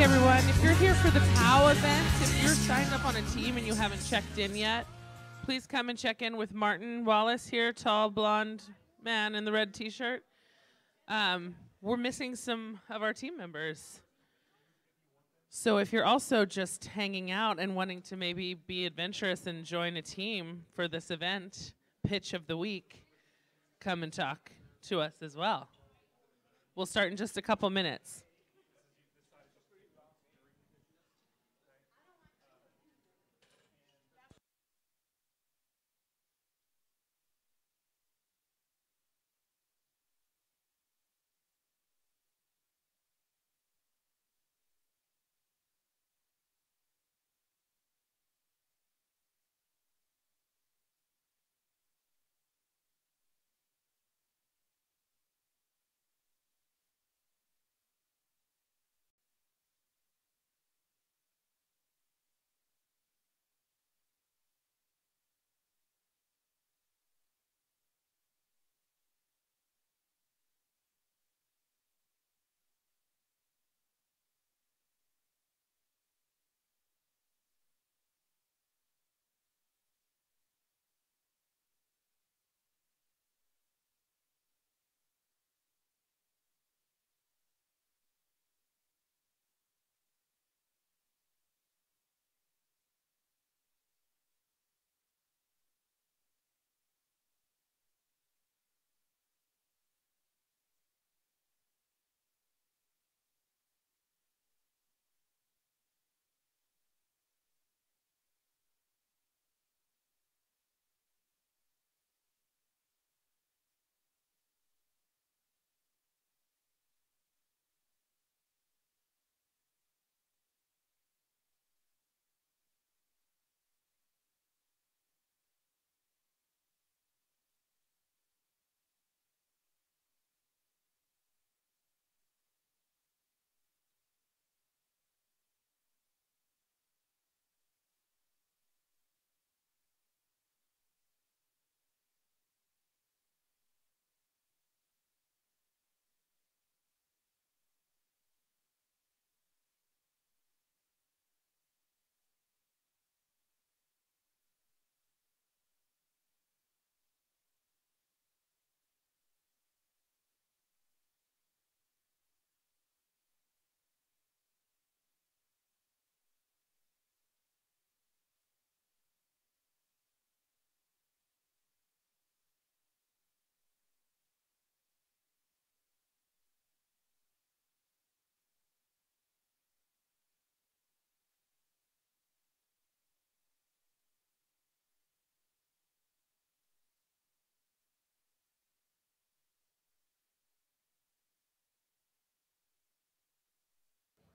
Hey everyone, if you're here for the POW event, if you're signed up on a team and you haven't checked in yet, please come and check in with Martin Wallace here, tall blonde man in the red t-shirt. Um, we're missing some of our team members. So if you're also just hanging out and wanting to maybe be adventurous and join a team for this event, pitch of the week, come and talk to us as well. We'll start in just a couple minutes.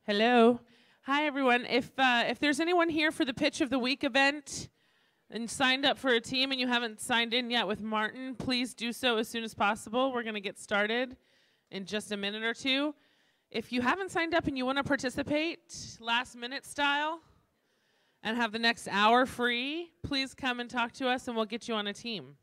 Hello. Hi, everyone. If, uh, if there's anyone here for the Pitch of the Week event and signed up for a team and you haven't signed in yet with Martin, please do so as soon as possible. We're going to get started in just a minute or two. If you haven't signed up and you want to participate last minute style and have the next hour free, please come and talk to us and we'll get you on a team.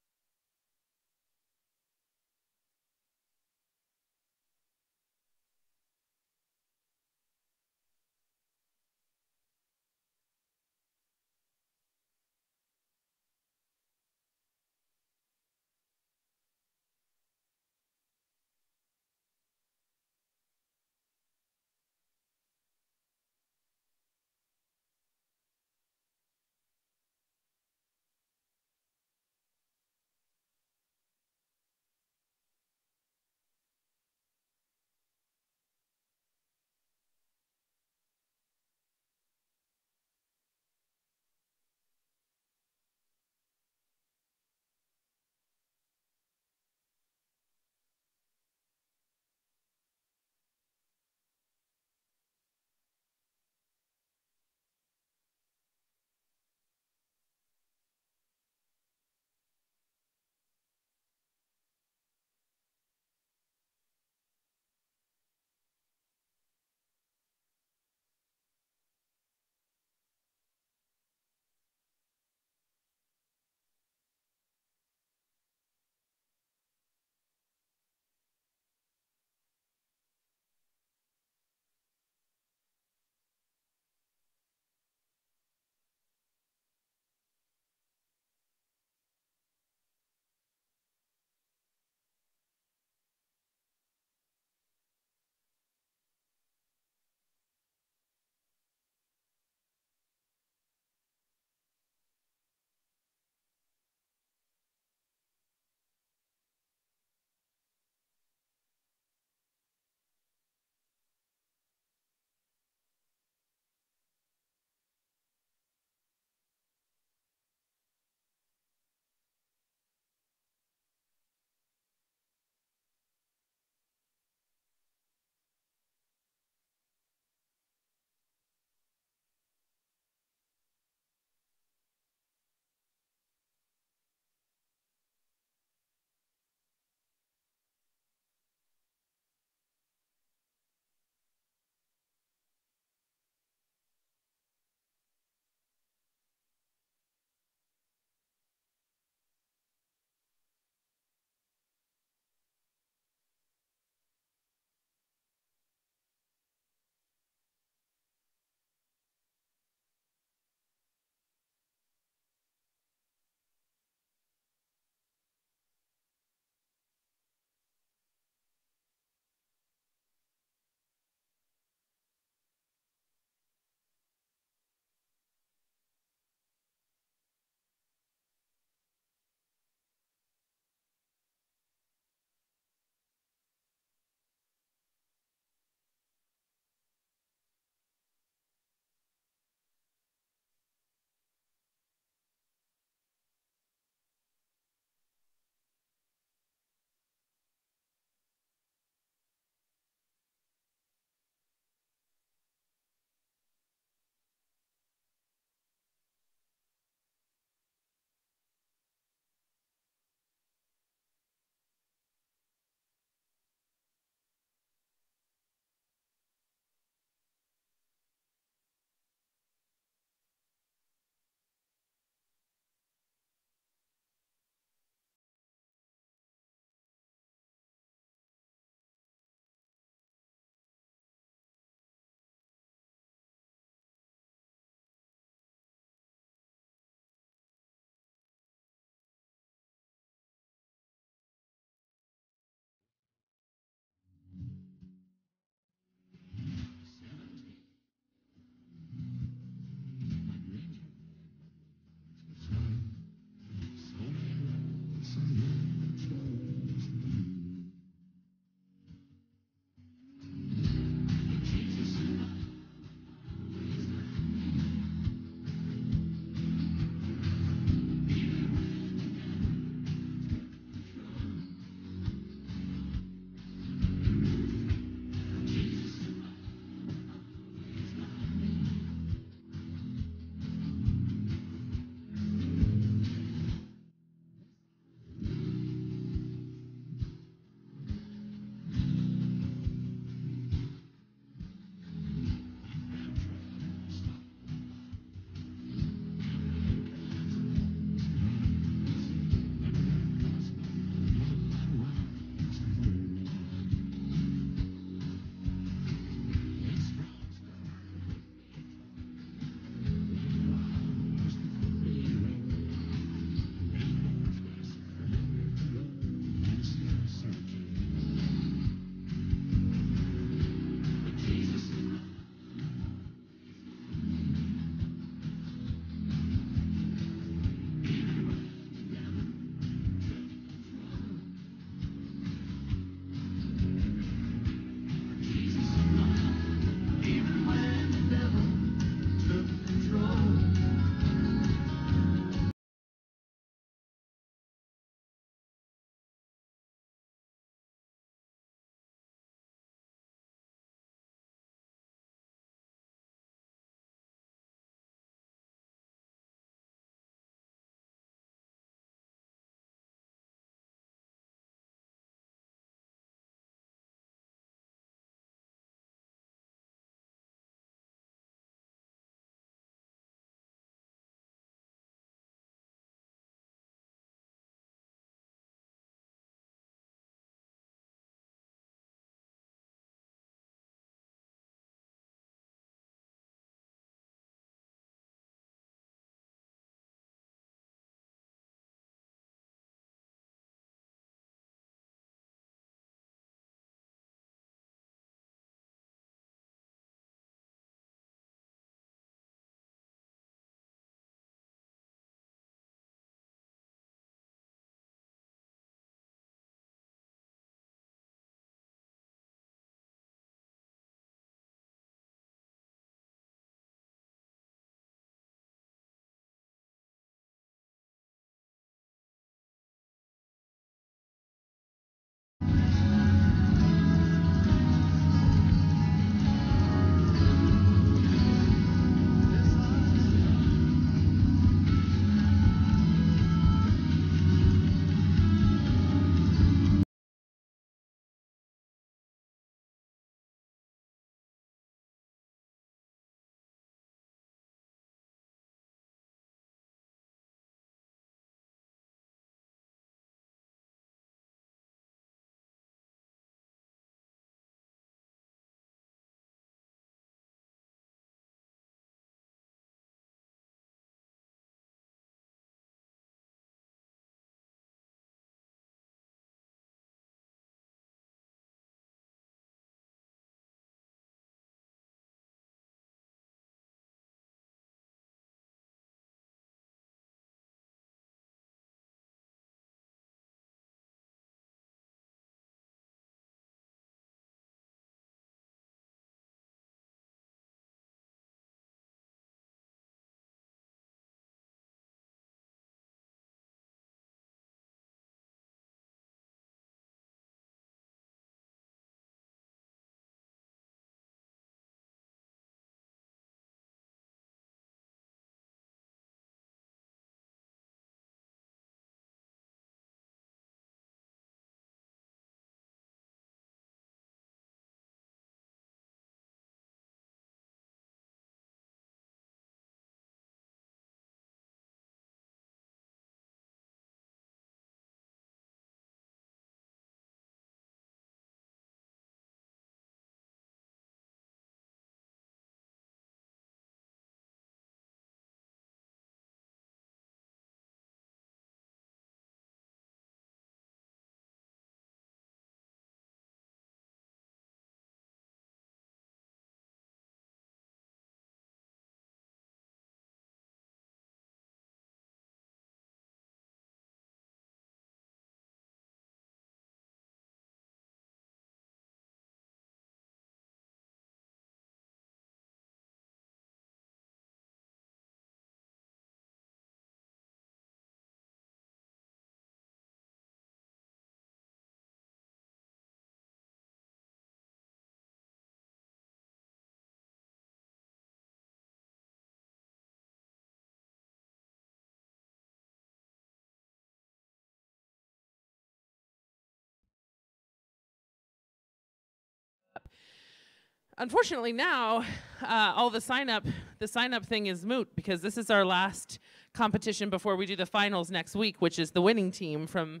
Unfortunately now uh, all the sign up the sign up thing is moot because this is our last competition before we do the finals next week which is the winning team from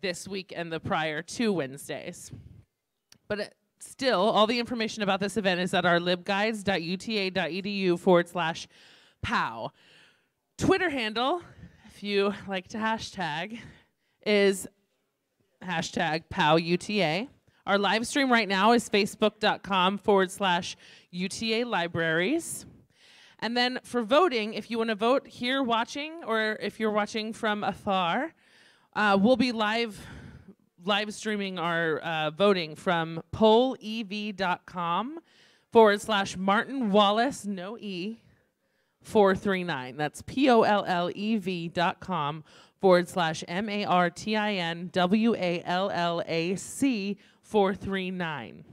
this week and the prior two wednesdays but it, still all the information about this event is at our libguides.uta.edu forward slash pow twitter handle if you like to hashtag is hashtag PowUTA. Our live stream right now is facebook.com forward slash UTA libraries. And then for voting, if you want to vote here watching or if you're watching from afar, uh, we'll be live live streaming our uh, voting from pollev.com forward slash Martin Wallace, no E, 439. That's P O L L E V dot com forward slash M A R T I N W A L L A C 439.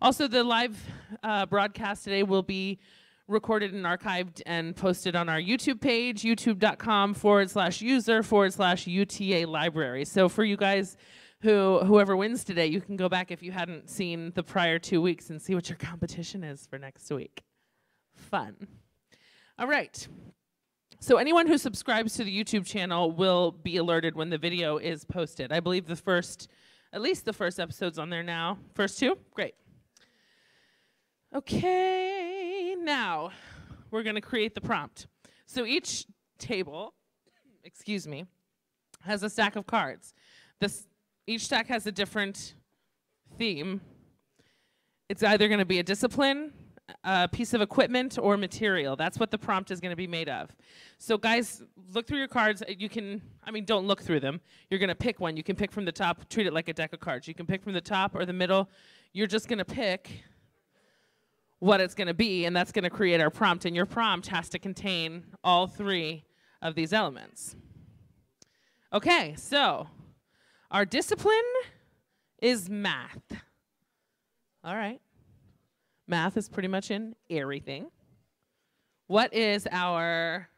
Also, the live uh, broadcast today will be recorded and archived and posted on our YouTube page, youtube.com forward slash user forward slash UTA library. So for you guys who whoever wins today, you can go back if you hadn't seen the prior two weeks and see what your competition is for next week. Fun. All right. So anyone who subscribes to the YouTube channel will be alerted when the video is posted. I believe the first, at least the first episode's on there now. First two? Great. Okay, now we're going to create the prompt. So each table, excuse me, has a stack of cards. This each stack has a different theme. It's either going to be a discipline, a piece of equipment or material. That's what the prompt is going to be made of. So guys, look through your cards. You can, I mean, don't look through them. You're going to pick one. You can pick from the top, treat it like a deck of cards. You can pick from the top or the middle. You're just going to pick what it's going to be, and that's going to create our prompt. And your prompt has to contain all three of these elements. Okay, so our discipline is math. All right. Math is pretty much in everything. What is our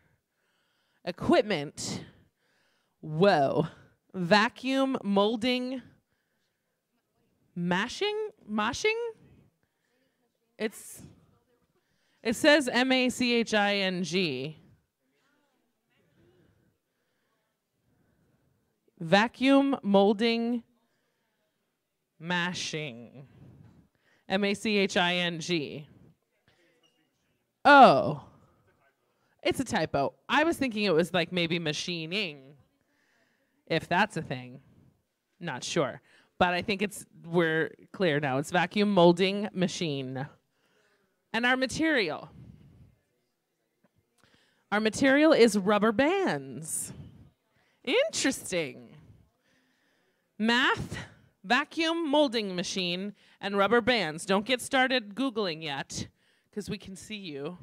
equipment? Whoa. Vacuum molding mashing? mashing? It's it says M A C H I N G. Vacuum molding mashing. M A C H I N G. Oh. It's a typo. I was thinking it was like maybe machining, if that's a thing. Not sure. But I think it's, we're clear now. It's vacuum molding machine. And our material. Our material is rubber bands. Interesting. Math vacuum molding machine, and rubber bands. Don't get started Googling yet, because we can see you.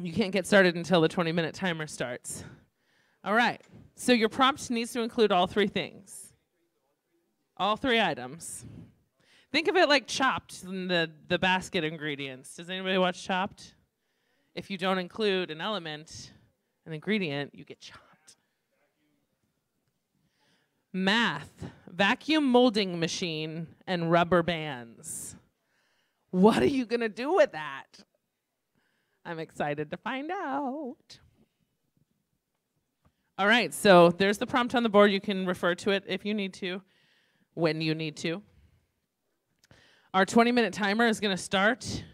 You can't get started until the 20 minute timer starts. All right, so your prompt needs to include all three things, all three items. Think of it like Chopped, the, the basket ingredients. Does anybody watch Chopped? If you don't include an element, an ingredient, you get chopped. Math, vacuum molding machine, and rubber bands. What are you going to do with that? I'm excited to find out. All right, so there's the prompt on the board. You can refer to it if you need to, when you need to. Our 20 minute timer is going to start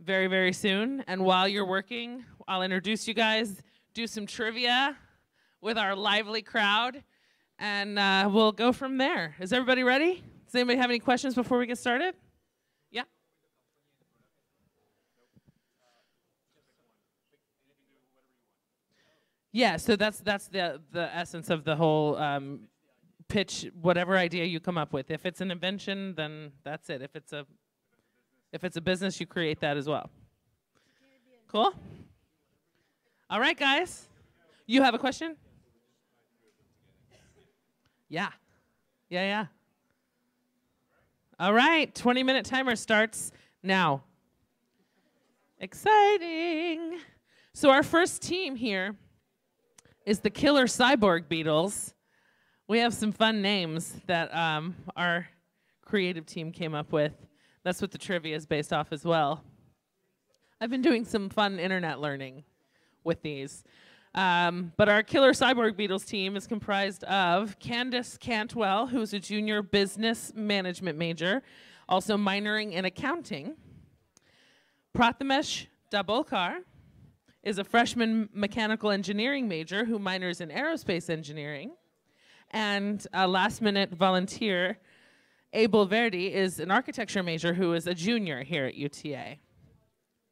very, very soon. And while you're working, I'll introduce you guys, do some trivia with our lively crowd and uh, we'll go from there. Is everybody ready? Does anybody have any questions before we get started? Yeah. Yeah, so that's that's the the essence of the whole um, pitch. Whatever idea you come up with, if it's an invention, then that's it. If it's a if it's a business, you create that as well. Cool. All right, guys. You have a question? Yeah. Yeah, yeah. All right, 20 minute timer starts now. Exciting. So, our first team here is the Killer Cyborg Beetles. We have some fun names that um, our creative team came up with. That's what the trivia is based off as well. I've been doing some fun internet learning with these. Um, but our Killer Cyborg Beetles team is comprised of Candace Cantwell, who's a junior business management major, also minoring in accounting. Prathamesh Dabholkar is a freshman mechanical engineering major who minors in aerospace engineering. And a last minute volunteer, Abel Verdi, is an architecture major who is a junior here at UTA.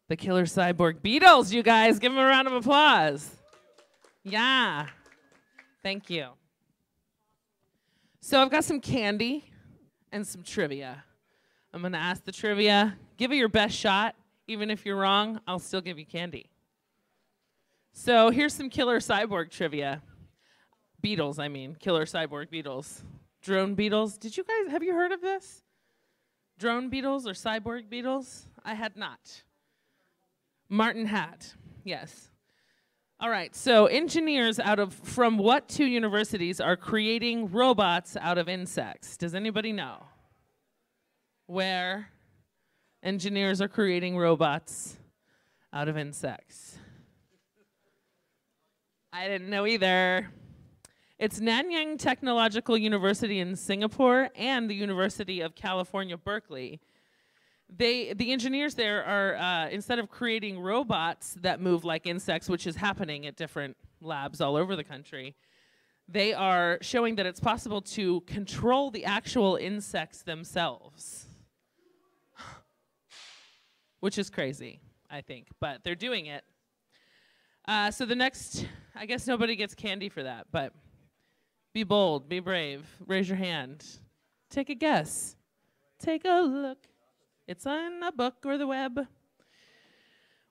The Killer Cyborg Beetles, you guys, give them a round of applause. Yeah. Thank you. So I've got some candy and some trivia. I'm going to ask the trivia. Give it your best shot. Even if you're wrong, I'll still give you candy. So here's some killer cyborg trivia. Beetles, I mean, killer cyborg beetles. Drone beetles. Did you guys have you heard of this? Drone beetles or cyborg beetles? I had not. Martin had. Yes. All right, so engineers out of from what two universities are creating robots out of insects? Does anybody know? Where engineers are creating robots out of insects? I didn't know either. It's Nanyang Technological University in Singapore and the University of California, Berkeley they the engineers there are uh, instead of creating robots that move like insects, which is happening at different labs all over the country, they are showing that it's possible to control the actual insects themselves, which is crazy, I think, but they're doing it. Uh, so the next, I guess nobody gets candy for that, but be bold, be brave, raise your hand, take a guess, take a look. It's on a book or the web.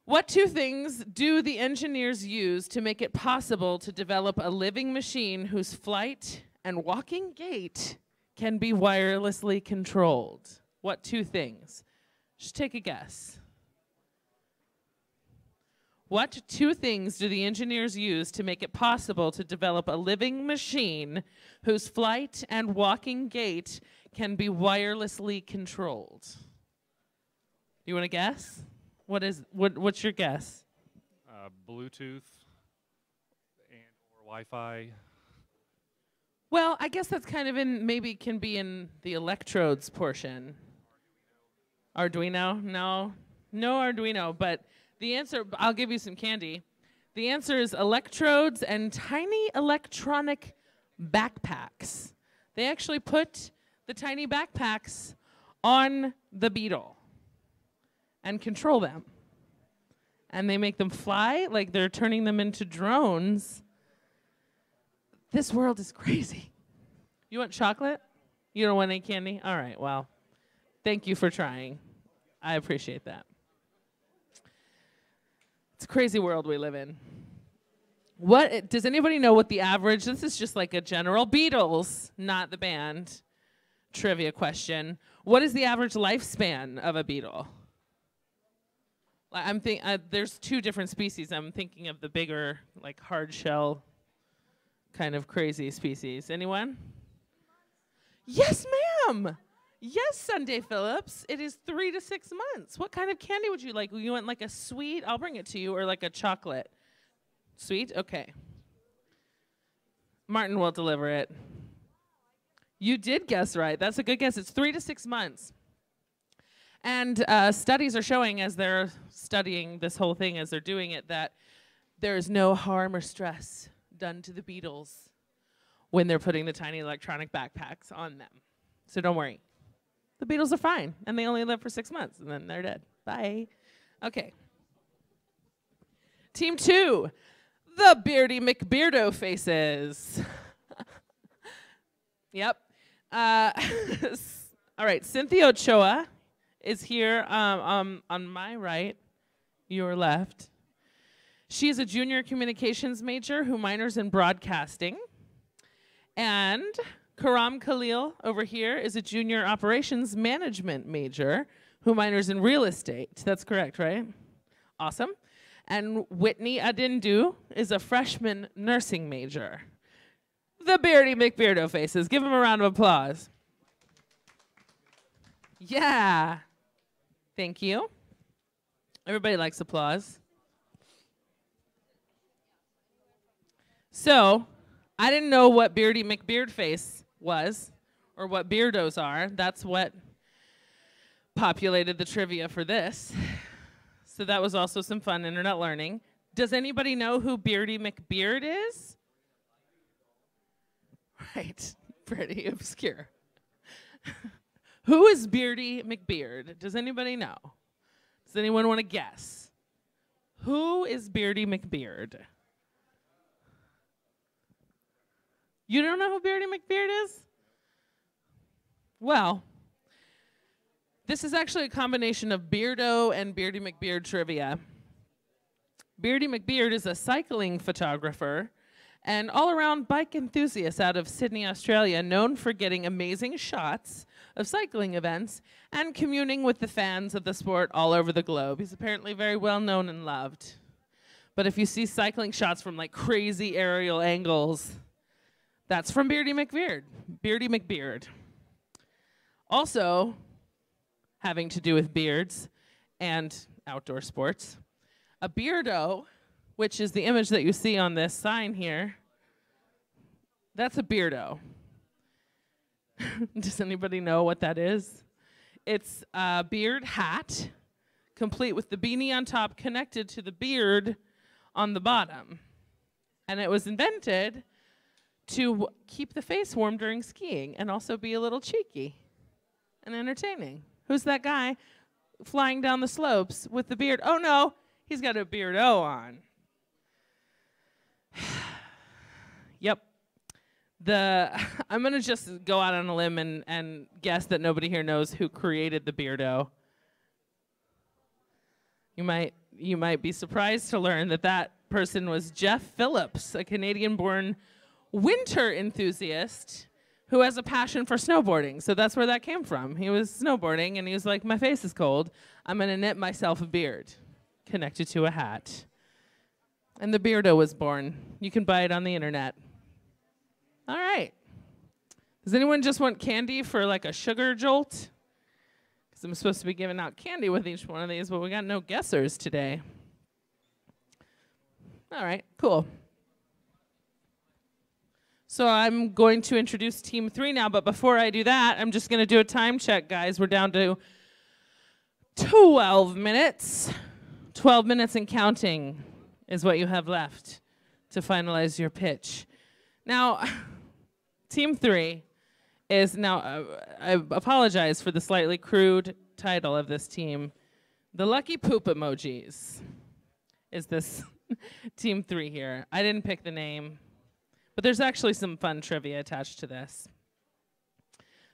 What two things do the engineers use to make it possible to develop a living machine whose flight and walking gait can be wirelessly controlled? What two things? Just take a guess. What two things do the engineers use to make it possible to develop a living machine whose flight and walking gait can be wirelessly controlled? You want to guess? What is what? What's your guess? Uh, Bluetooth and or Wi-Fi. Well, I guess that's kind of in maybe can be in the electrodes portion. Arduino? No, no Arduino. But the answer, I'll give you some candy. The answer is electrodes and tiny electronic backpacks. They actually put the tiny backpacks on the Beetle and control them. And they make them fly like they're turning them into drones. This world is crazy. You want chocolate? You don't want any candy? All right, well, thank you for trying. I appreciate that. It's a crazy world we live in. What does anybody know what the average? This is just like a general beetles, not the band. Trivia question. What is the average lifespan of a beetle? I'm think uh, there's two different species. I'm thinking of the bigger, like hard shell, kind of crazy species. Anyone? Yes, ma'am. Yes, Sunday Phillips. It is three to six months. What kind of candy would you like? You want like a sweet? I'll bring it to you, or like a chocolate. Sweet. Okay. Martin will deliver it. You did guess right. That's a good guess. It's three to six months. And uh, studies are showing, as they're studying this whole thing, as they're doing it, that there is no harm or stress done to the beetles when they're putting the tiny electronic backpacks on them. So don't worry. The beetles are fine, and they only live for six months, and then they're dead. Bye. Okay. Team two, the Beardy McBeardo faces. yep. Uh, all right, Cynthia Ochoa is here um, um, on my right, your left. She is a junior communications major who minors in broadcasting. And Karam Khalil over here is a junior operations management major who minors in real estate. That's correct, right? Awesome. And Whitney Adindu is a freshman nursing major. The Beardy McBeardo faces. Give them a round of applause. Yeah. Thank you. Everybody likes applause. So, I didn't know what Beardy McBeardface was or what beardos are. That's what populated the trivia for this. So that was also some fun internet learning. Does anybody know who Beardy McBeard is? Right, pretty obscure. who is Beardy McBeard? Does anybody know? Does anyone want to guess? Who is Beardy McBeard? You don't know who Beardy McBeard is? Well, this is actually a combination of Beardo and Beardy McBeard trivia. Beardy McBeard is a cycling photographer and all around bike enthusiast out of Sydney, Australia, known for getting amazing shots of cycling events and communing with the fans of the sport all over the globe. He's apparently very well known and loved. But if you see cycling shots from like crazy aerial angles, that's from Beardy McBeard. Beardy McBeard. Also, having to do with beards and outdoor sports, a beardo, which is the image that you see on this sign here, that's a beardo. Does anybody know what that is? It's a beard hat, complete with the beanie on top connected to the beard on the bottom. And it was invented to keep the face warm during skiing and also be a little cheeky and entertaining. Who's that guy flying down the slopes with the beard? Oh no, he's got a beardo on. yep. The I'm gonna just go out on a limb and, and guess that nobody here knows who created the beardo. You might you might be surprised to learn that that person was Jeff Phillips, a Canadian-born winter enthusiast who has a passion for snowboarding. So that's where that came from. He was snowboarding and he was like, My face is cold. I'm going to knit myself a beard connected to a hat. And the beardo was born. You can buy it on the internet. All right. Does anyone just want candy for like a sugar jolt? Because I'm supposed to be giving out candy with each one of these, but we got no guessers today. All right, cool. So I'm going to introduce team three now, but before I do that, I'm just going to do a time check, guys. We're down to 12 minutes. 12 minutes and counting is what you have left to finalize your pitch. Now, team three is now, uh, I apologize for the slightly crude title of this team. The Lucky Poop Emojis is this team three here. I didn't pick the name. But there's actually some fun trivia attached to this.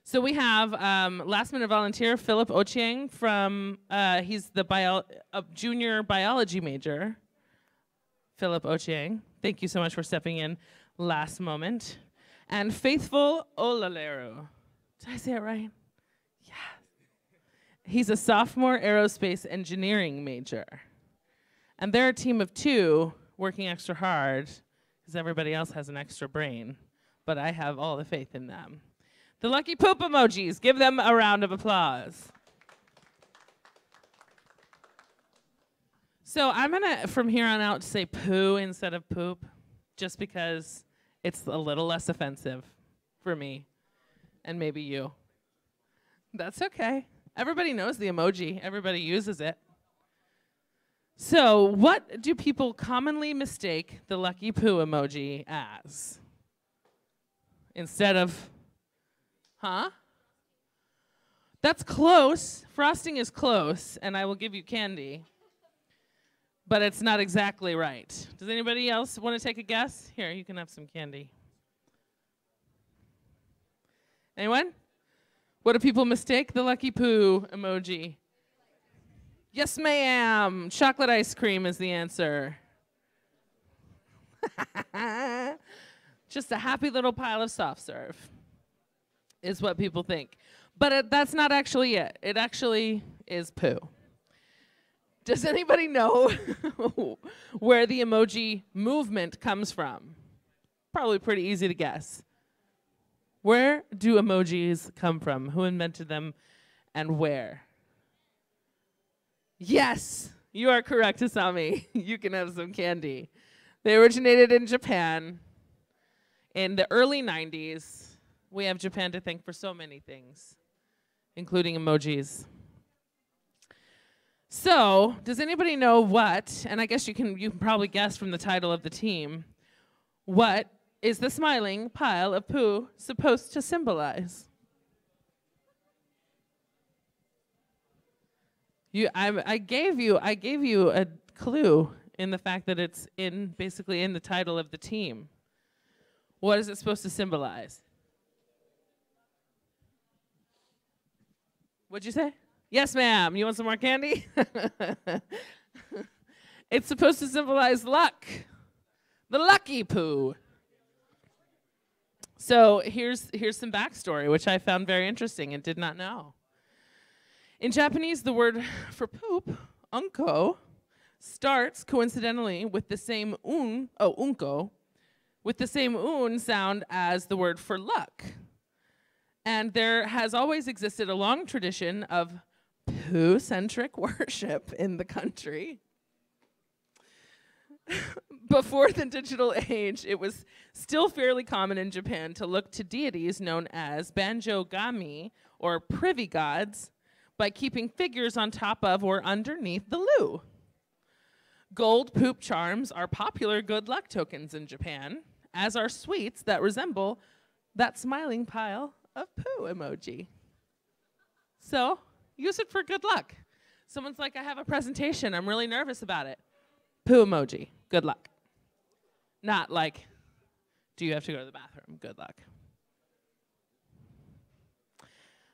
So we have um, last minute volunteer Philip Ochieng from, uh, he's the bio uh, junior biology major. Philip Ochieng, thank you so much for stepping in last moment. And Faithful Olalero. Did I say it right? Yeah. He's a sophomore aerospace engineering major. And they're a team of two working extra hard because everybody else has an extra brain, but I have all the faith in them. The lucky poop emojis, give them a round of applause. So I'm gonna, from here on out, say poo instead of poop, just because it's a little less offensive for me and maybe you. That's okay. Everybody knows the emoji, everybody uses it. So, what do people commonly mistake the lucky poo emoji as? Instead of, huh? That's close. Frosting is close, and I will give you candy. But it's not exactly right. Does anybody else want to take a guess? Here, you can have some candy. Anyone? What do people mistake the lucky poo emoji Yes, ma'am. Chocolate ice cream is the answer. Just a happy little pile of soft serve is what people think. But it, that's not actually it. It actually is poo. Does anybody know where the emoji movement comes from? Probably pretty easy to guess. Where do emojis come from? Who invented them and where? Yes, you are correct, Asami. you can have some candy. They originated in Japan in the early 90s. We have Japan to thank for so many things, including emojis. So, does anybody know what, and I guess you can you can probably guess from the title of the team, what is the smiling pile of poo supposed to symbolize? You, I, I gave you, I gave you a clue in the fact that it's in basically in the title of the team. What is it supposed to symbolize? What'd you say? Yes, ma'am. You want some more candy? it's supposed to symbolize luck. The lucky poo. So here's here's some backstory, which I found very interesting and did not know. In Japanese, the word for poop, unko, starts coincidentally with the same un, oh unko, with the same un sound as the word for luck. And there has always existed a long tradition of poo centric worship in the country. Before the digital age, it was still fairly common in Japan to look to deities known as benjo gami or privy gods by keeping figures on top of or underneath the loo. Gold poop charms are popular good luck tokens in Japan, as are sweets that resemble that smiling pile of poo emoji. So, use it for good luck. Someone's like, I have a presentation, I'm really nervous about it. Poo emoji, good luck. Not like, do you have to go to the bathroom? Good luck.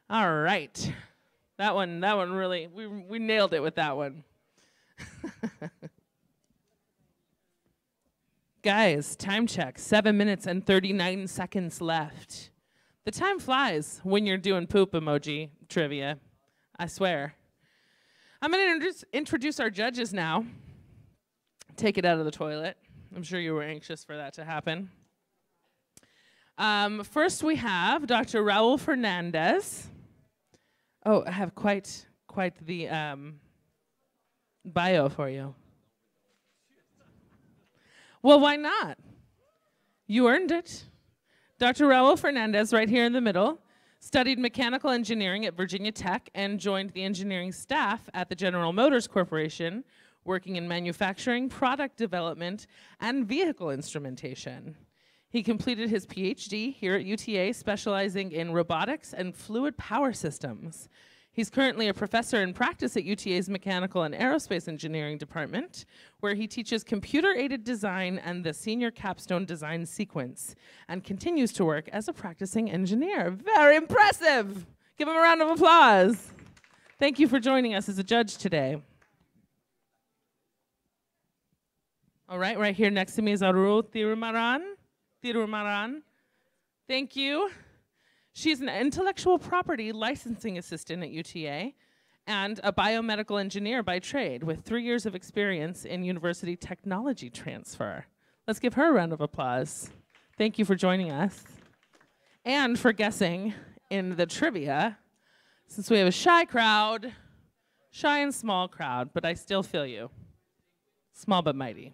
All right. That one, that one really, we, we nailed it with that one. Guys, time check. Seven minutes and 39 seconds left. The time flies when you're doing poop emoji trivia. I swear. I'm going to introduce, our judges now. Take it out of the toilet. I'm sure you were anxious for that to happen. Um, first, we have Dr. Raul Fernandez. Oh, I have quite quite the um, bio for you. Well, why not? You earned it. Dr. Raul Fernandez, right here in the middle, studied mechanical engineering at Virginia Tech and joined the engineering staff at the General Motors Corporation, working in manufacturing, product development, and vehicle instrumentation. He completed his PhD here at UTA, specializing in robotics and fluid power systems. He's currently a professor in practice at UTA's Mechanical and Aerospace Engineering Department, where he teaches computer aided design and the senior capstone design sequence, and continues to work as a practicing engineer. Very impressive! Give him a round of applause. Thank you for joining us as a judge today. All right, right here next to me is Arul Thirumaran. Thirumaran. Thank you. She's an intellectual property licensing assistant at UTA and a biomedical engineer by trade with three years of experience in university technology transfer. Let's give her a round of applause. Thank you for joining us and for guessing in the trivia. Since we have a shy crowd, shy and small crowd, but I still feel you. Small but mighty.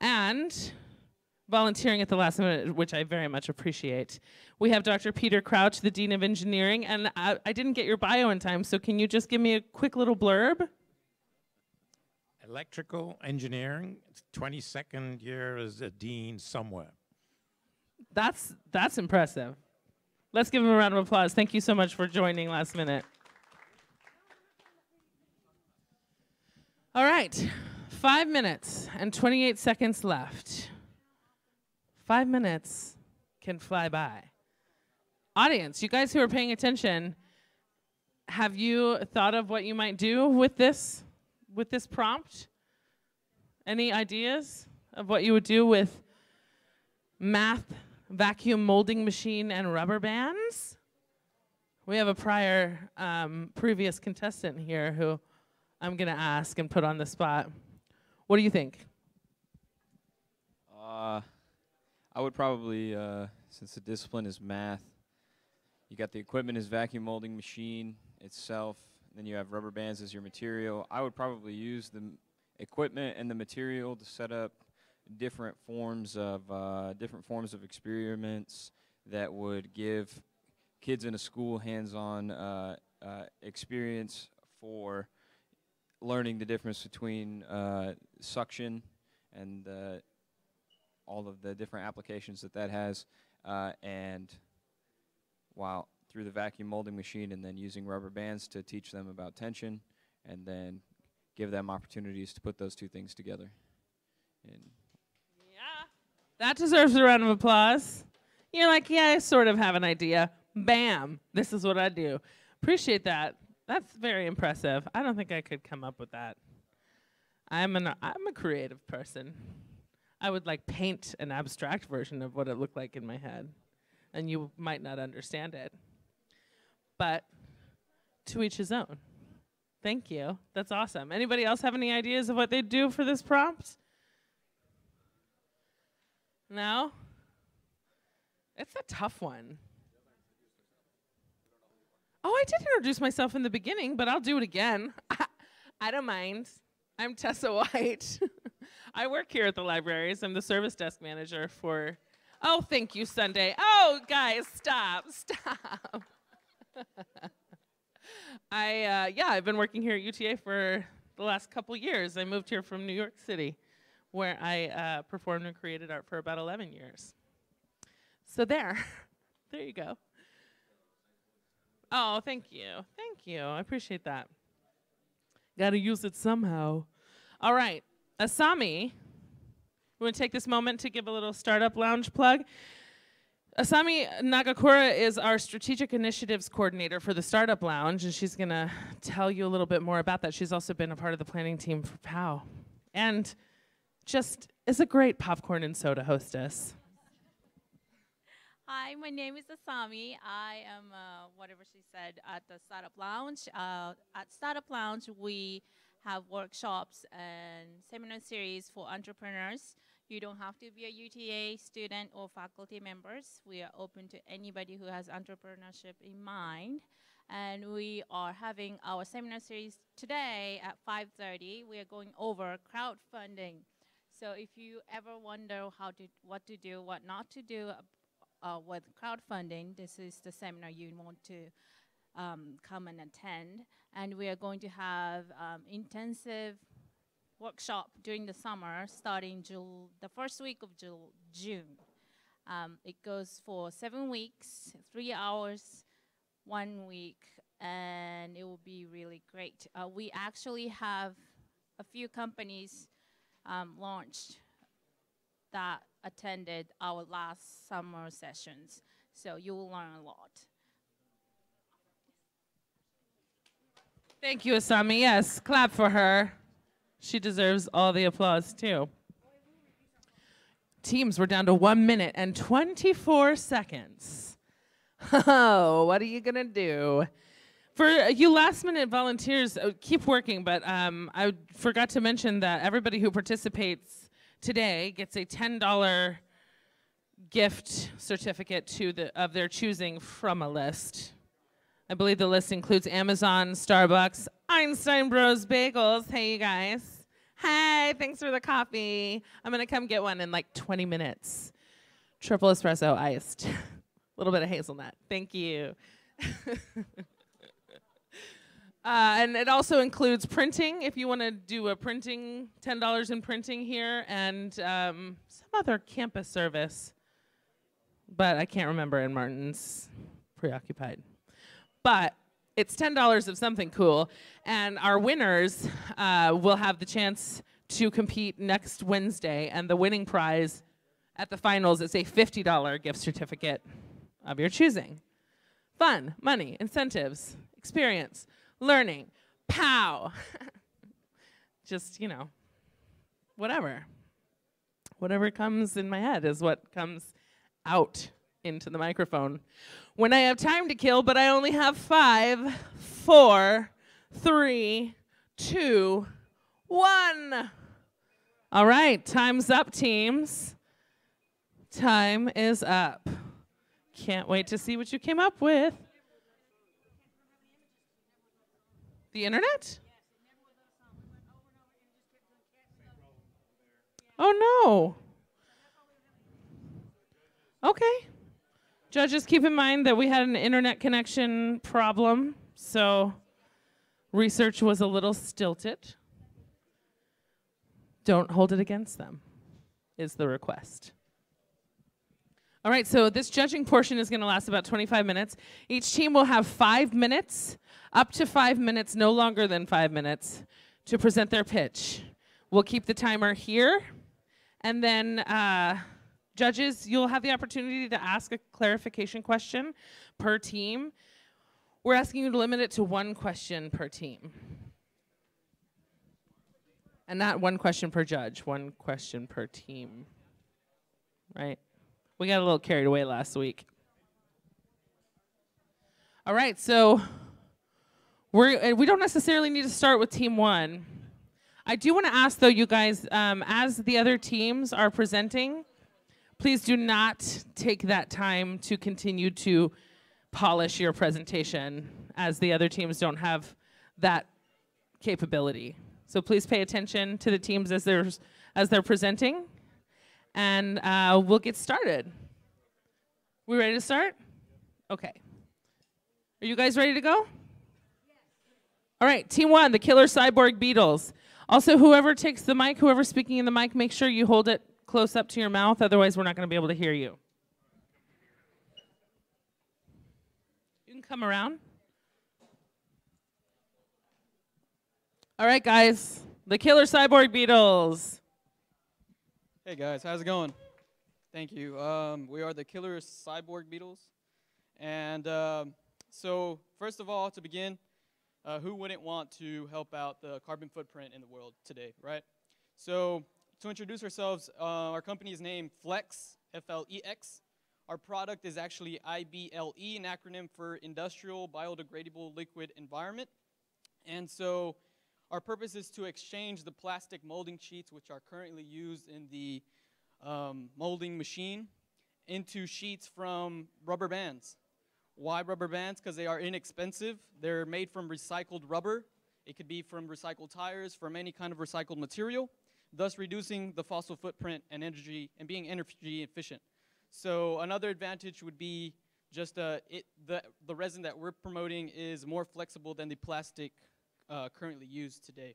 And volunteering at the last minute, which I very much appreciate. We have Dr. Peter Crouch, the Dean of Engineering, and I, I, didn't get your bio in time, so can you just give me a quick little blurb? Electrical engineering, 22nd year as a dean somewhere. That's that's impressive. Let's give him a round of applause. Thank you so much for joining last minute. All right, five minutes and 28 seconds left. Five minutes can fly by. Audience, you guys who are paying attention, have you thought of what you might do with this with this prompt? Any ideas of what you would do with math, vacuum molding machine, and rubber bands? We have a prior, um, previous contestant here who I'm going to ask and put on the spot. What do you think? Uh, I would probably, uh, since the discipline is math, you got the equipment is vacuum molding machine itself. Then you have rubber bands as your material. I would probably use the equipment and the material to set up different forms of uh, different forms of experiments that would give kids in a school hands-on uh, uh, experience for learning the difference between uh, suction and uh, all of the different applications that that has, uh, and while through the vacuum molding machine, and then using rubber bands to teach them about tension, and then give them opportunities to put those two things together. And Yeah. That deserves a round of applause. You're like, yeah, I sort of have an idea. Bam. This is what I do. Appreciate that. That's very impressive. I don't think I could come up with that. I'm an I'm a creative person. I would like paint an abstract version of what it looked like in my head. And you might not understand it. But to each his own. Thank you. That's awesome. Anybody else have any ideas of what they'd do for this prompt? No? It's a tough one. Oh, I did introduce myself in the beginning, but I'll do it again. I don't mind. I'm Tessa White. I work here at the libraries. I'm the service desk manager for. Oh, thank you, Sunday. Oh, guys, stop, stop. I uh, yeah, I've been working here at UTA for the last couple years. I moved here from New York City, where I uh, performed and created art for about 11 years. So there, there you go. Oh, thank you, thank you. I appreciate that. Got to use it somehow. All right, Asami. We want to take this moment to give a little startup lounge plug. Asami Nagakura is our strategic initiatives coordinator for the Startup Lounge, and she's going to tell you a little bit more about that. She's also been a part of the planning team for POW and just is a great popcorn and soda hostess. Hi, my name is Asami. I am, uh, whatever she said, at the Startup Lounge. Uh, at Startup Lounge, we have workshops and seminar series for entrepreneurs. You don't have to be a UTA student or faculty members. We are open to anybody who has entrepreneurship in mind. And we are having our seminar series today at 5.30. We are going over crowdfunding. So if you ever wonder how to, what to do, what not to do uh, with crowdfunding, this is the seminar you want to um, come and attend. And we are going to have um, intensive workshop during the summer, starting Jul- the first week of Jul- June. Um, it goes for seven weeks, three hours, one week, and it will be really great. Uh, we actually have a few companies um, launched that attended our last summer sessions, so you will learn a lot. Thank you, Asami. Yes, clap for her. She deserves all the applause, too. Teams, we're down to one minute and 24 seconds. Oh, what are you going to do? For you last minute volunteers, uh, keep working, but um, I forgot to mention that everybody who participates today gets a $10 gift certificate to the, of their choosing from a list. I believe the list includes Amazon, Starbucks, Einstein Bros Bagels. Hey, you guys. Hey, thanks for the coffee. I'm going to come get one in like 20 minutes. Triple espresso iced. A little bit of hazelnut. Thank you. Uh, and it also includes printing if you want to do a printing, $10 in printing here, and um, some other campus service. But I can't remember, and Martin's preoccupied. But it's $10 of something cool, and our winners uh, will have the chance to compete next Wednesday, and the winning prize at the finals is a $50 gift certificate of your choosing. Fun, money, incentives, experience learning, pow. Just, you know, whatever. Whatever comes in my head is what comes out into the microphone. When I have time to kill, but I only have five, four, three, two, one. All right, time's up, teams. Time is up. Can't wait to see what you came up with. The internet? Oh no. Okay. Judges, keep in mind that we had an internet connection problem, so research was a little stilted. Don't hold it against them, is the request. All right, so this judging portion is going to last about 25 minutes. Each team will have five minutes, up to five minutes, no longer than five minutes, to present their pitch. We'll keep the timer here, and then uh, judges, you'll have the opportunity to ask a clarification question per team. We're asking you to limit it to one question per team. And not one question per judge, one question per team. Right? We got a little carried away last week. All right, so we're, uh, we don't necessarily need to start with team one. I do want to ask, though, you guys, um, as the other teams are presenting, please do not take that time to continue to polish your presentation, as the other teams don't have that capability. So please pay attention to the teams as they're, as they're presenting and uh, we'll get started. We ready to start? Okay. Are you guys ready to go? All right, team one, the killer cyborg beetles. Also, whoever takes the mic, whoever's speaking in the mic, make sure you hold it close up to your mouth, otherwise, we're not going to be able to hear you. You can come around. All right, guys, the killer cyborg beetles. Hey guys, how's it going? Thank you. Um, we are the Killer Cyborg Beetles. And um, so, first of all, to begin, uh, who wouldn't want to help out the carbon footprint in the world today, right? So, to introduce ourselves, uh, our company is named Flex, F L E X. Our product is actually IBLE, an acronym for Industrial Biodegradable Liquid Environment. And so, our purpose is to exchange the plastic molding sheets, which are currently used in the um, molding machine, into sheets from rubber bands. Why rubber bands? Because they are inexpensive. They're made from recycled rubber. It could be from recycled tires, from any kind of recycled material, thus reducing the fossil footprint and energy and being energy efficient. So another advantage would be just uh, it, the, the resin that we're promoting is more flexible than the plastic uh, currently used today.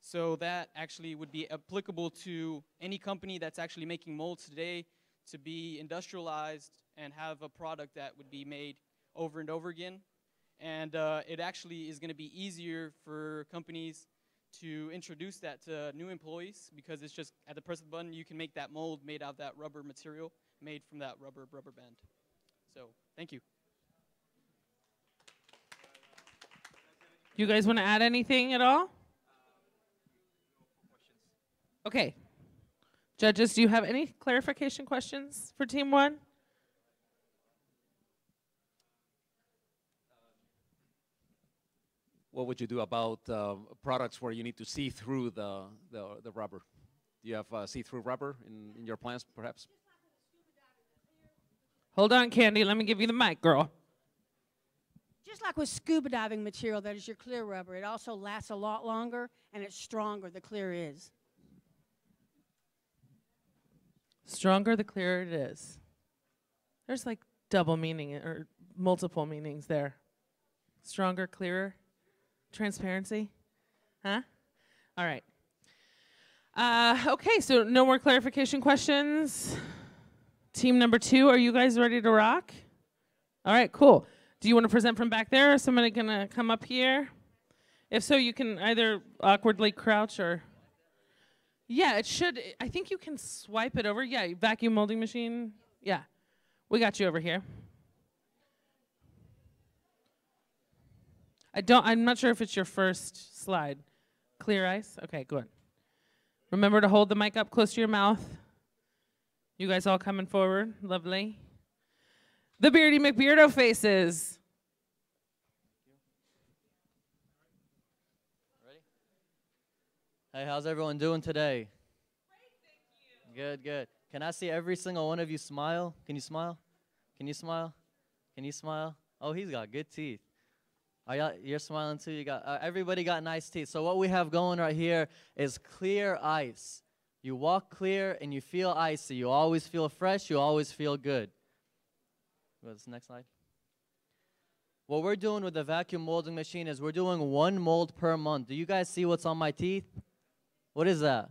So that actually would be applicable to any company that's actually making molds today to be industrialized and have a product that would be made over and over again. And uh, it actually is going to be easier for companies to introduce that to new employees because it's just at the press of the button you can make that mold made out of that rubber material made from that rubber rubber band. So thank you. Do you guys want to add anything at all? Okay. Judges, do you have any clarification questions for team one? What would you do about uh, products where you need to see through the, the, the rubber? Do you have uh, see-through rubber in, in your plants, perhaps? Hold on, Candy. Let me give you the mic, girl. Just like with scuba diving material, that is your clear rubber. It also lasts a lot longer and it's stronger the clearer it is. Stronger, the clearer it is. There's like double meaning or multiple meanings there. Stronger, clearer, transparency. Huh? All right. Uh, okay, so no more clarification questions. Team number two, are you guys ready to rock? All right, cool. Do you want to present from back there? Or somebody gonna come up here? If so, you can either awkwardly crouch or. Yeah, it should. I think you can swipe it over. Yeah, vacuum molding machine. Yeah, we got you over here. I don't. I'm not sure if it's your first slide. Clear ice. Okay, good. Remember to hold the mic up close to your mouth. You guys all coming forward. Lovely. The Beardy McBeardo faces. Ready? Hey, how's everyone doing today? Good, good. Can I see every single one of you smile? Can you smile? Can you smile? Can you smile? Oh, he's got good teeth. Are y'all, you're smiling too. You got uh, everybody got nice teeth. So what we have going right here is clear ice. You walk clear and you feel icy. You always feel fresh. You always feel good. What's the next slide? What we're doing with the vacuum molding machine is we're doing one mold per month. Do you guys see what's on my teeth? What is that?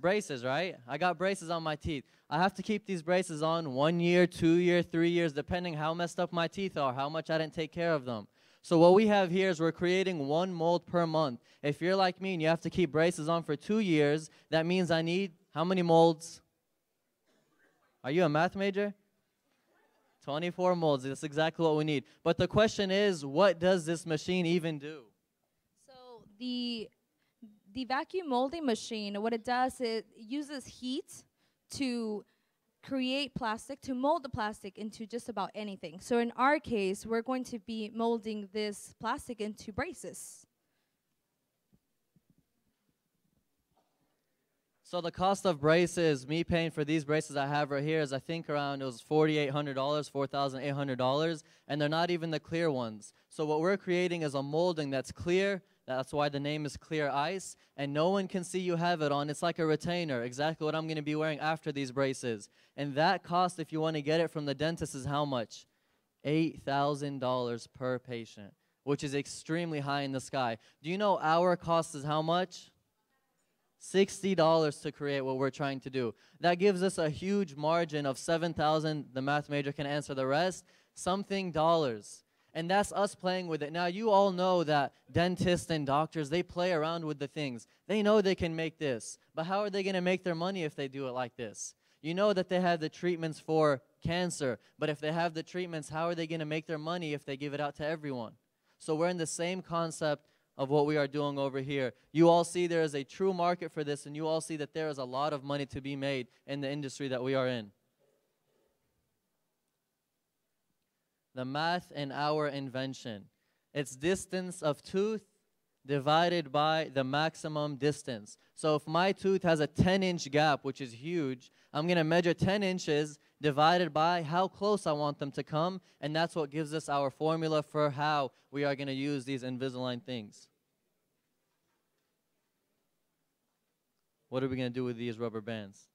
Braces, right? I got braces on my teeth. I have to keep these braces on one year, two year, three years, depending how messed up my teeth are, how much I didn't take care of them. So what we have here is we're creating one mold per month. If you're like me and you have to keep braces on for two years, that means I need how many molds? Are you a math major? 24 molds. That's exactly what we need. But the question is, what does this machine even do? So the the vacuum molding machine, what it does is it uses heat to create plastic, to mold the plastic into just about anything. So in our case, we're going to be molding this plastic into braces. So the cost of braces, me paying for these braces I have right here is I think around it was $4,800, $4,800, and they're not even the clear ones. So what we're creating is a molding that's clear, that's why the name is clear ice, and no one can see you have it on. It's like a retainer, exactly what I'm going to be wearing after these braces. And that cost, if you want to get it from the dentist, is how much? $8,000 per patient, which is extremely high in the sky. Do you know our cost is how much? $60 to create what we're trying to do. That gives us a huge margin of 7,000. The math major can answer the rest. Something dollars. And that's us playing with it. Now, you all know that dentists and doctors, they play around with the things. They know they can make this. But how are they going to make their money if they do it like this? You know that they have the treatments for cancer. But if they have the treatments, how are they going to make their money if they give it out to everyone? So we're in the same concept of what we are doing over here. You all see there is a true market for this, and you all see that there is a lot of money to be made in the industry that we are in. The math in our invention. It's distance of tooth divided by the maximum distance. So if my tooth has a 10 inch gap, which is huge, I'm going to measure 10 inches divided by how close I want them to come, and that's what gives us our formula for how we are going to use these Invisalign things. What are we going to do with these rubber bands?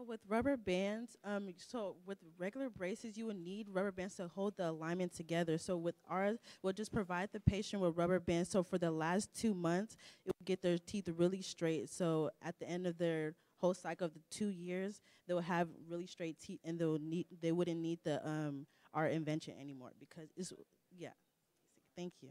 Well, with rubber bands, um, so with regular braces, you would need rubber bands to hold the alignment together. So with ours, we'll just provide the patient with rubber bands. So for the last two months, it will get their teeth really straight. So at the end of their whole cycle of the two years, they will have really straight teeth, and they'll need they wouldn't need the um our invention anymore because it's yeah. Thank you.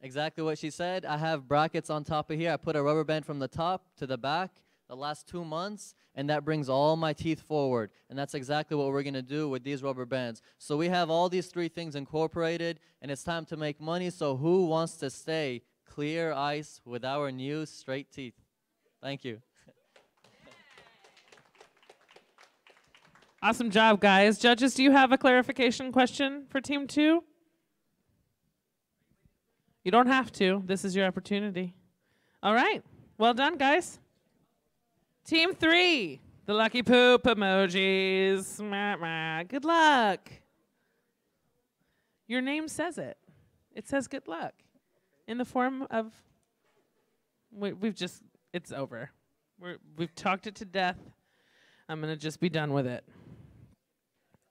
Exactly what she said. I have brackets on top of here. I put a rubber band from the top to the back the last two months, and that brings all my teeth forward. And that's exactly what we're going to do with these rubber bands. So we have all these three things incorporated, and it's time to make money. So who wants to stay clear ice with our new straight teeth? Thank you. Awesome job, guys. Judges, do you have a clarification question for team two? You don't have to. This is your opportunity. All right. Well done, guys. Team three, the lucky poop emojis. Good luck. Your name says it. It says good luck in the form of. We, we've just, it's over. We're, we've talked it to death. I'm going to just be done with it.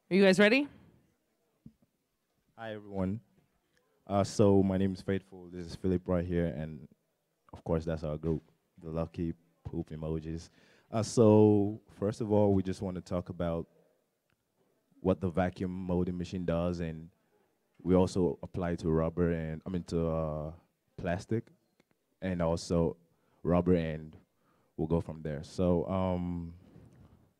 Are you guys ready? Hi, everyone. Uh, so my name is Faithful. This is Philip right here, and of course that's our group, the Lucky Poop Emojis. Uh, so first of all, we just want to talk about what the vacuum molding machine does, and we also apply to rubber and I mean to uh, plastic, and also rubber, and we'll go from there. So um,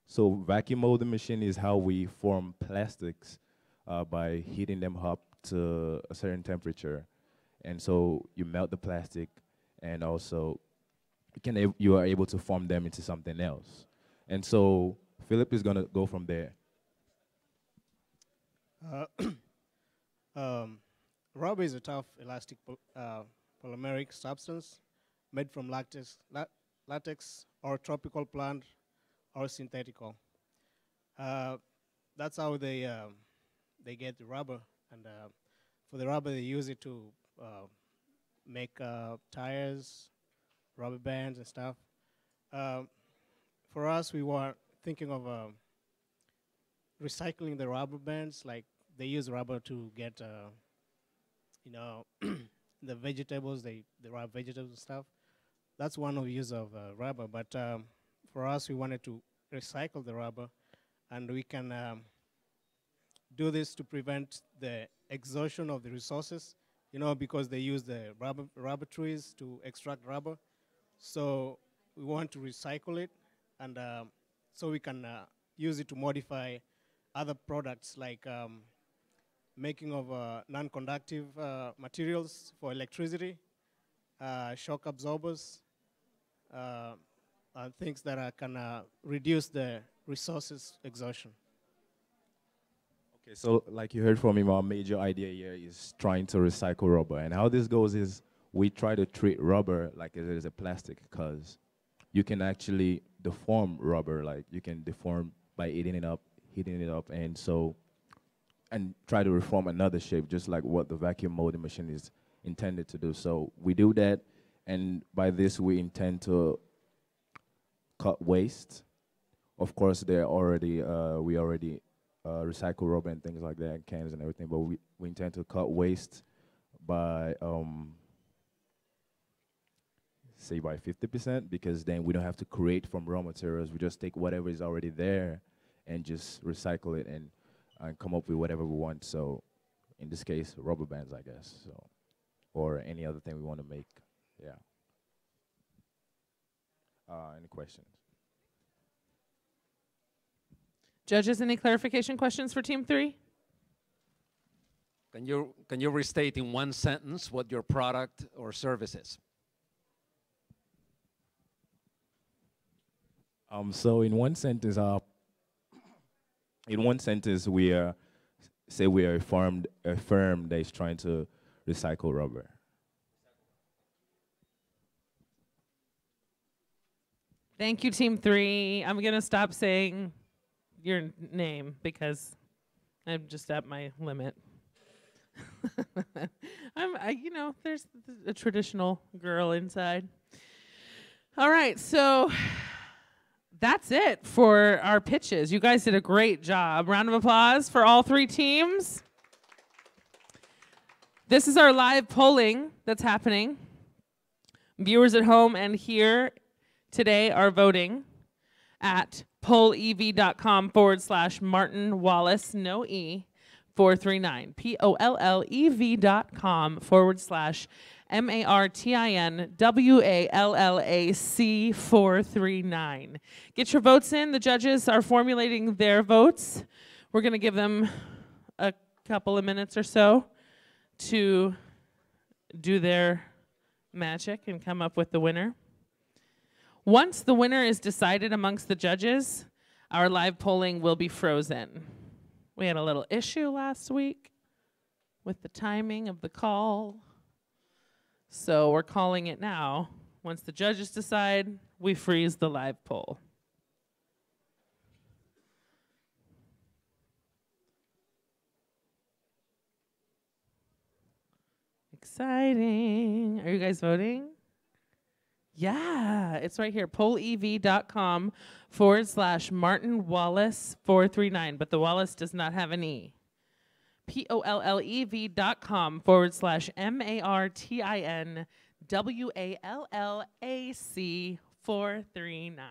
so vacuum molding machine is how we form plastics uh, by heating them up to a certain temperature, and so you melt the plastic, and also can you are able to form them into something else. And so Philip is gonna go from there. Uh, um, rubber is a tough, elastic uh, polymeric substance made from latex, la latex or tropical plant or synthetical. Uh, that's how they um, they get the rubber, and uh, for the rubber they use it to uh, make uh, tires, rubber bands, and stuff. Um, for us, we were thinking of um, recycling the rubber bands. Like they use rubber to get, uh, you know, the vegetables. They they wrap vegetables and stuff. That's one of the use of uh, rubber. But um, for us, we wanted to recycle the rubber, and we can um, do this to prevent the exhaustion of the resources. You know, because they use the rubber rubber trees to extract rubber. So we want to recycle it, and um, so we can uh, use it to modify other products like um, making of uh, non-conductive uh, materials for electricity, uh, shock absorbers, uh, and things that can reduce the resources exhaustion. Okay, so like you heard from him, our major idea here is trying to recycle rubber. And how this goes is we try to treat rubber like it is a plastic because you can actually deform rubber, like you can deform by eating it up, heating it up, and so, and try to reform another shape, just like what the vacuum molding machine is intended to do. So we do that, and by this we intend to cut waste. Of course, there already uh, we already uh, recycle rubber and things like that, cans and everything. But we, we intend to cut waste by um, say by 50% because then we don't have to create from raw materials. We just take whatever is already there and just recycle it and and come up with whatever we want. So in this case, rubber bands, I guess. So or any other thing we want to make. Yeah. Uh, any questions? Judges, any clarification questions for Team Three? Can you can you restate in one sentence what your product or service is? Um, so in one sentence, uh, in one sentence, we are say we are a firm, a firm that is trying to recycle rubber. Thank you, Team Three. I'm gonna stop saying your name because I'm just at my limit. I'm, I, you know, there's th- a traditional girl inside. All right, so that's it for our pitches. You guys did a great job. Round of applause for all three teams. This is our live polling that's happening. Viewers at home and here today are voting at pollev.com forward slash Martin Wallace, no E, 439. P O L L E V dot com forward slash M A R T I N W A L L A C 439. Get your votes in. The judges are formulating their votes. We're going to give them a couple of minutes or so to do their magic and come up with the winner. Once the winner is decided amongst the judges, our live polling will be frozen. We had a little issue last week with the timing of the call. So we're calling it now. Once the judges decide, we freeze the live poll. Exciting. Are you guys voting? Yeah, it's right here. Pollev.com forward slash Martin Wallace 439, but the Wallace does not have an E. P O L L E V dot com forward slash M A R T I N W A L L A C 439.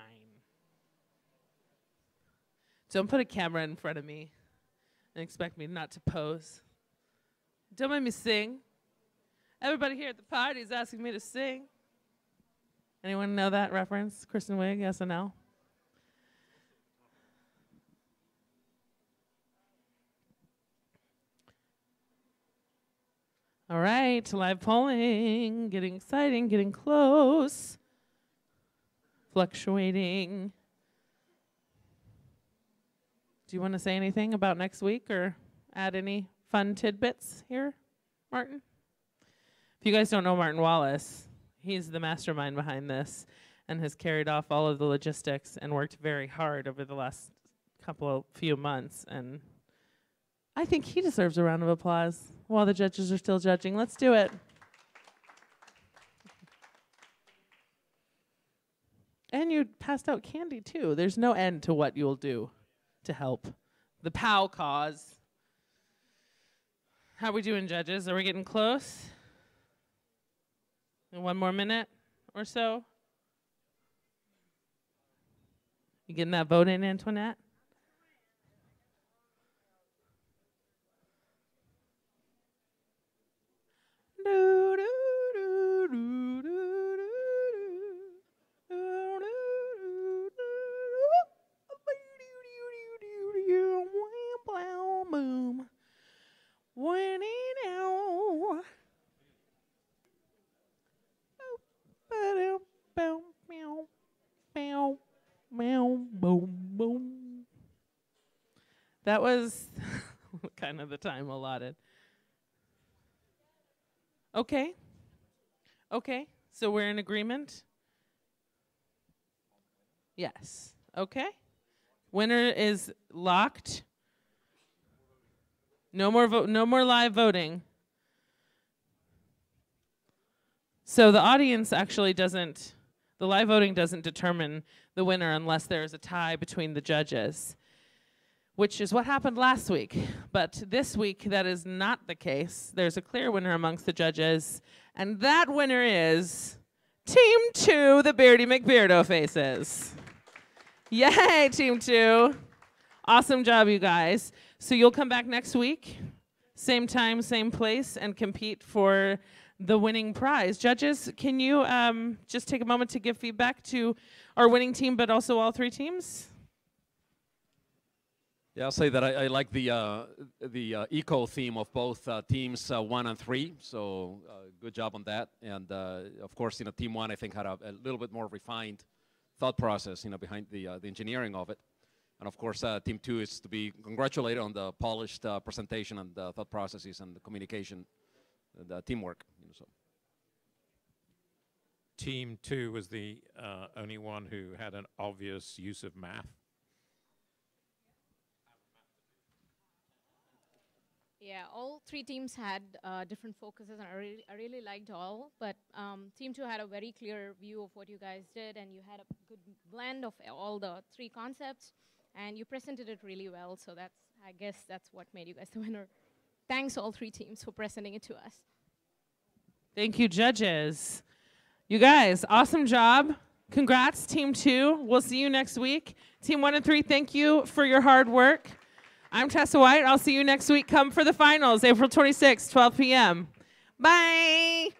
Don't put a camera in front of me and expect me not to pose. Don't make me sing. Everybody here at the party is asking me to sing. Anyone know that reference? Kristen Wiig, SNL? All right, live polling, getting exciting, getting close, fluctuating. Do you want to say anything about next week or add any fun tidbits here, Martin? If you guys don't know Martin Wallace, he's the mastermind behind this and has carried off all of the logistics and worked very hard over the last couple of few months, and I think he deserves a round of applause while the judges are still judging. Let's do it. And you passed out candy too. There's no end to what you'll do to help the POW cause. How are we doing, judges? Are we getting close? In one more minute or so? You getting that vote in, Antoinette? boom. Winning out. Boom, boom. That was kind of the time allotted. Okay. Okay. So we're in agreement? Yes. Okay. Winner is locked. No more vote. No more live voting. So the audience actually doesn't. The live voting doesn't determine the winner unless there is a tie between the judges, which is what happened last week. But this week, that is not the case. There's a clear winner amongst the judges, and that winner is Team Two, the Beardy McBeardo Faces. Yay, Team Two! Awesome job, you guys. So you'll come back next week, same time, same place, and compete for the winning prize. Judges, can you um, just take a moment to give feedback to our winning team, but also all three teams? Yeah, I'll say that I, I like the uh, the uh, eco theme of both uh, teams uh, one and three. So uh, good job on that. And uh, of course, you know, team one I think had a, a, little bit more refined thought process, you know, behind the the engineering of it. And of course, Team 2 is to be congratulated on the polished presentation and thought processes and the communication, the teamwork. You know, so. Team 2 was the only one who had an obvious use of math. Yeah, all three teams had uh, different focuses, and I really, I really liked all. But um, Team Two had a very clear view of what you guys did, and you had a good blend of all the three concepts and you presented it really well. So that's, I guess, that's what made you guys the winner. Thanks all three teams for presenting it to us. Thank you, judges. You guys, awesome job. Congrats, Team Two. We'll see you next week. Team One and Three, thank you for your hard work. I'm Tessa White. I'll see you next week. Come for the finals, April 26th, 12 p.m. Bye.